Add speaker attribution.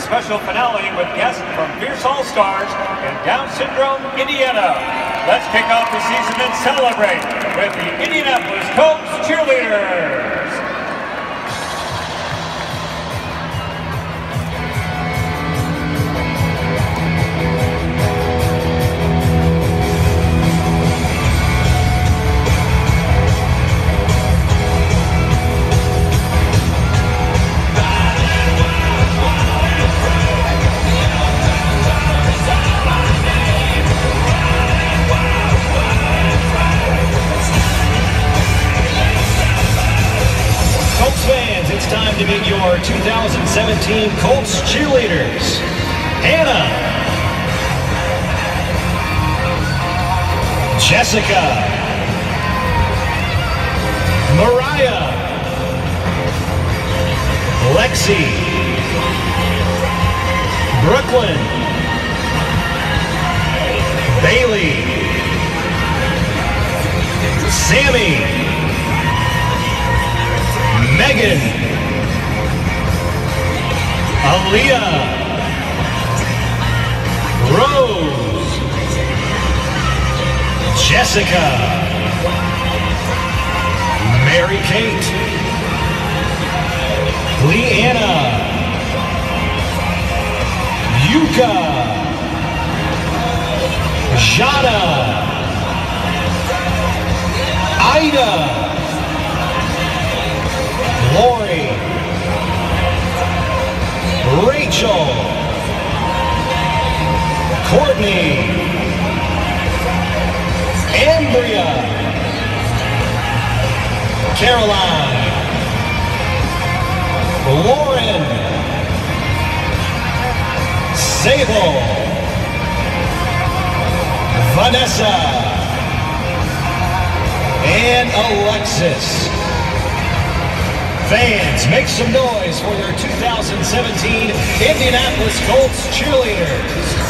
Speaker 1: special finale with guests from Fierce All Stars and Down Syndrome, Indiana. Let's kick off the season and celebrate with the Indianapolis Colts cheerleaders.
Speaker 2: 2017 Colts cheerleaders. Hannah. Jessica. Mariah. Lexi. Brooklyn. Bailey. Jessica, Mary Kate, Leanna, Yuka, Jana, Ida, Lori, Rachel, Andrea, Caroline, Lauren, Sable, Vanessa, and Alexis. Fans, make some noise for their 2017 Indianapolis Colts cheerleaders.